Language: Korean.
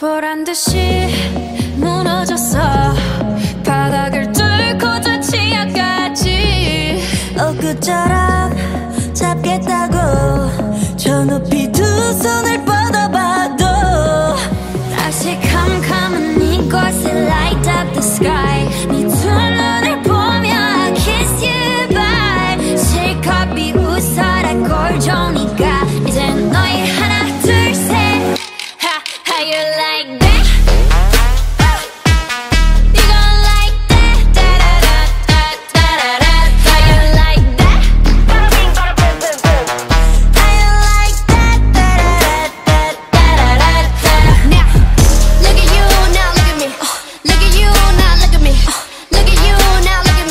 보란 듯이 무너졌어. 바닥을 뚫고 저 치아까지. 엊그처럼 잡겠다고